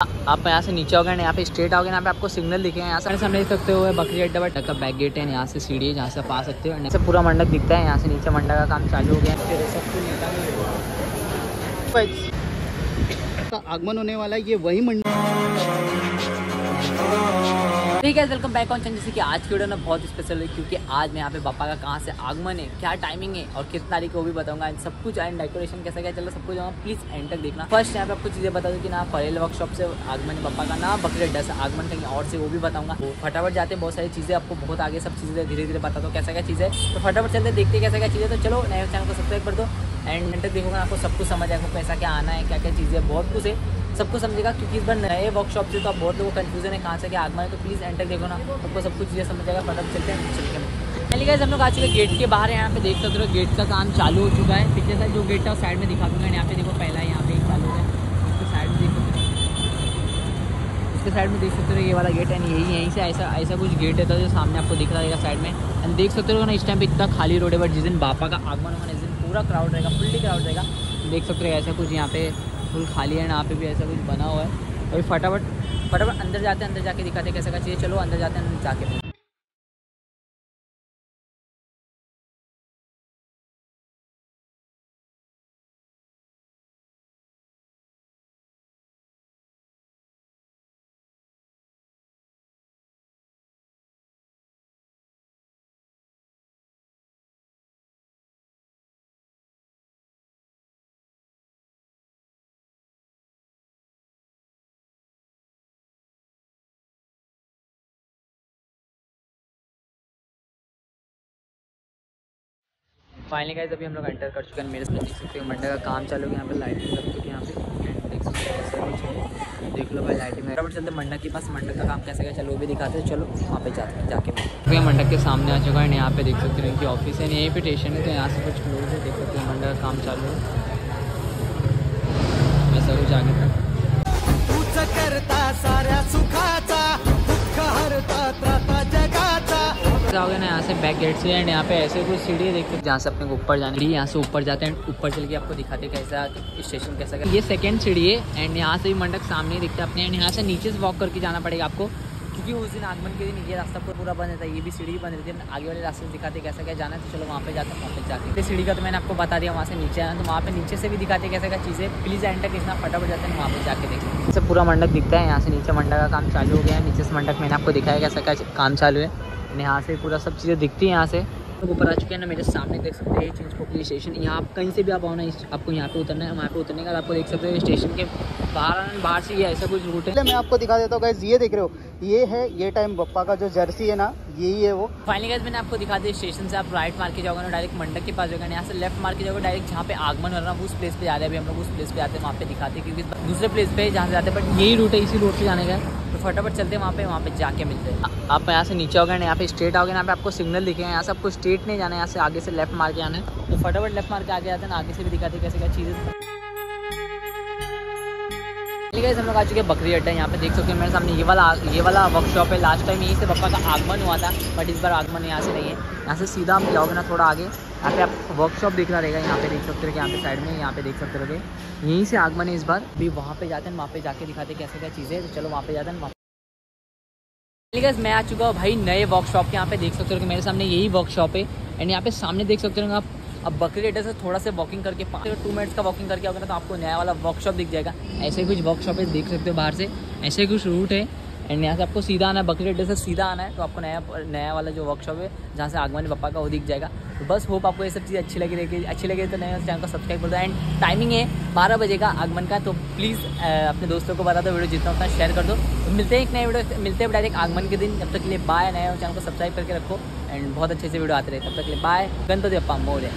आप यहाँ से नीचे हो गए, यहाँ पे स्ट्रेट आओगे, यहाँ पे आपको सिग्नल दिखे हैं यहाँ से सामने देख सकते हो बकरी अड्डा बट का बैक गेट है, यहाँ से सीढ़ी है, जहाँ से आप आ सकते हो से पूरा मंडप दिखता है, यहाँ से नीचे मंडप का काम चालू हो गया। कुछ का आगमन होने वाला है, ये वही मंडप ठीक है वेलकम बैक ऑन जैसे कि आज की वीडियो ना बहुत स्पेशल है, क्योंकि आज मैं यहाँ पे पापा का कहाँ से आगमन है, क्या टाइमिंग है और किस तारीख को भी बताऊँगा। सब कुछ एंड डेकोरेशन कैसा क्या चल चलो सब कुछ प्लीज़ एंड तक देखना। फ़र्स्ट यहाँ पे आपको चीज़ें बता दूँ कि ना परेल वर्कशॉप से आगमन है, पापा का ना बकरी अड्डा से आगमन, कहीं और से वो भी बताऊँगा। फटाफट जाते हैं, बहुत सारी चीज़ें आपको बहुत आगे सब चीज़ें धीरे धीरे बताता हूँ कैसा क्या चीज़। है तो फटाफट चलते देखते कैसा क्या चीज़। है तो चलो, नए चैनल को सब्सक्राइब कर दो। एंड एंड तक देखोगे आपको सब कुछ समझ आएगा कैसा क्या आना है, क्या क्या चीज़ें बहुत कुछ है। सब कुछ समझेगा, क्योंकि इस बार नए वर्कशॉप से तो आप बहुत लोगों को कन्फ्यूज़न है कहाँ से, क्या आगमन है तो प्लीज़ एंटर देखो ना, आपको सब कुछ चीज़ें समझ जाएगा फटाफट चलते हैं चलते हैं। पहले गाइस हम लोग आ चुके गेट के बाहर, यहाँ पे देख सकते हो गेट का काम चालू हो चुका है। पिछले साइड जो गेट था साइड में दिखा दूँगा यहाँ पे देखो पहला यहाँ पे चालू है उसके साइड में देख सकते हो। उसके साइड में देख सकते हो, ये वाला गेट है, यही, यहीं से ऐसा ऐसा कुछ गेट है जो सामने आपको दिख रहा है, साइड में। एंड देख सकते हो ना, इस टाइम पे इतना खाली रोड है बट जिस दिन बापा का आगमन होगा इस दिन पूरा क्राउड रहेगा फुल्ली क्राउड रहेगा। देख सकते हो ऐसा कुछ यहाँ पे फुल खाली है, यहाँ पे भी ऐसा कुछ बना हुआ है। और फटाफट फटाफट अंदर जाते हैं, अंदर जाके दिखाते कैसा क्या चाहिए। चलो, अंदर जाते हैं जाके फाइनली गाइज़ अभी हम लोग एंटर कर चुके हैं मेरे से देख सकते हो, मंडे का काम चालू यहाँ पे लाइटिंग लग चुकी है, यहाँ पे। देख कुछ देख लो भाई लाइटिंग बराबर चलते मंडा के पास मंडक का काम कैसे क्या चलो, वो भी दिखाते हैं, चलो, वहाँ पे जाते हैं, जाके क्योंकि मंडक के सामने आ चुका है यहाँ पे देख सकते हो, इनकी ऑफ़िस है यहीं पे स्टेशन है तो यहाँ से कुछ लोग देख सकते हो, मंडा का काम चालू है। ऐसा कुछ आगे तक जाओगे ना यहाँ से बैक गेट से एंड यहाँ पे ऐसे कुछ सीढ़ी देखते हैं। जहाँ से अपने ऊपर जाने यहाँ से ऊपर जाते हैं, ऊपर चल के आपको दिखाते कैसा स्टेशन कैसा ये सेकंड सीढ़ी है एंड यहाँ से भी मंडक सामने दिखते हैं अपने एंड यहाँ से नीचे से वॉक करके जाना पड़ेगा आपको। क्योंकि उस दिन आगमन के दिन ये रास्ता पूरा बंद रहता है, ये भी सीढ़ी बन रही थी आगे वाले रास्ते से दिखाते कैसा क्या जाना है तो चलो वहाँ पे जाते हैं, वहाँ पे जाते हैं। सीढ़ी का तो मैंने आपको बता दिया, वहाँ से नीचे आना तो वहाँ पे नीचे से भी दिखाते कैसे क्या चीज़ें। प्लीज़ एंटर कितना फटाफट जाते हैं, वहाँ पे जाके देखते हैं पूरा मंडप दिखता है, यहाँ से नीचे मंडप का काम चालू हो गया है, नीचे से मंडप मैंने आपको दिखाया कैसा क्या काम चालू है। यहाँ से पूरा सब चीज़ें दिखती हैं यहाँ से। ऊपर आ चुके हैं ना मेरे सामने देख सकते हैं चिंच पोखली स्टेशन यहाँ आप कहीं से भी आप आओ ना आपको यहाँ पे उतरना है वहाँ पे उतरने का आपको देख सकते हो स्टेशन के बाहर बाहर से ये ऐसा कुछ रूट है। मैं आपको दिखा देता हूँ ये देख रहे हो ये है ये टाइम बप्पा का जो जर्सी है ना यही है वो। फाइनली गैस मैंने आपको दिखा दिया स्टेशन से आप राइट मार के जाओगे ना डायरेक्ट मंडक के पास जाओगे यहाँ से लेफ़्ट मार के जाओगे डायरेक्ट जहाँ पे आगमन हो रहा है उस प्लेस पे जा रहे हैं अभी हम लोग उस प्लेस पे आते हैं वहाँ पे दिखाते हैं क्योंकि दूसरे प्लेस पे जहाँ से जाते हैं बट यही रूट है इसी रूट से जाने का तो फटाफट चलते हैं वहाँ पे वहाँ पे जाके मिलते हैं। आप यहाँ से नीचे हो गए यहाँ पे स्ट्रेट आओगे यहाँ पे आपको सिग्नल दिखेगा यहाँ से आपको स्ट्रेट नहीं जाना है यहाँ से आगे से लेफ़्ट मार के आना है। तो फटाफट लेफ़्ट मार के आगे आते हैं आगे से भी दिखाते कैसे क्या चीज़ें। हम लोग आ चुके हैं बकरी अड्डा। यहाँ पे देख सकते हैं मेरे सामने ये वाला ये वाला वर्कशॉप है। लास्ट टाइम यहीं से पप्पा का आगमन हुआ था बट इस बार आगमन यहाँ से नहीं है। यहाँ से सीधा हम जाओगे ना थोड़ा आगे। यहाँ पे आप वर्कशॉप दिख रहा रहेगा, यहाँ पे देख सकते हो यहाँ पे साइड में, यहाँ पे देख सकते रहोगे। यहीं से आगमन है इस बार। भी वहाँ पे जाते हैं, वहाँ पे जाके दिखाते कैसे क्या चीज़ें तो चलो वहाँ पे जाते हैं मैं आ चुका हूँ भाई नए वर्कशॉप के यहाँ पे। देख सकते हो कि मेरे सामने यही वर्कशॉप है। एंड यहाँ पे सामने देख सकते हो आप अब बकरी अड्डे से थोड़ा सा वॉकिंग करके पाँच टू मिनट्स का वॉकिंग करके आओगे ना तो आपको नया वाला वर्कशॉप दिख जाएगा। ऐसे कुछ वर्कशॉप है, देख सकते हो बाहर से। ऐसे कुछ रूट है। एंड यहाँ से आपको सीधा आना है बकरी अड्डे से सीधा आना है तो आपको नया नया वाला जो वर्कशॉप है, जहाँ से आगमन पप्पा का वो दिख जाएगा। तो बस होप आपको ये सब चीज़ अच्छी लगी रहेगी। अच्छी लगी तो नए चैनल को सब्सक्राइब कर दो। एंड टाइमिंग है बारह बजे का आगमन का तो प्लीज़ अपने दोस्तों को बता दो, वीडियो जितना उतना शेयर कर दो। तो मिलते हैं एक नए वीडियो मिलते हैं डायरेक्ट आगमन के दिन। जब तक के लिए बाय नए चैनल को सब्सक्राइब करके रखो। एंड बहुत अच्छे से वीडियो आते रहे। तब तक के लिए बाय गणपति अप्पा मोर।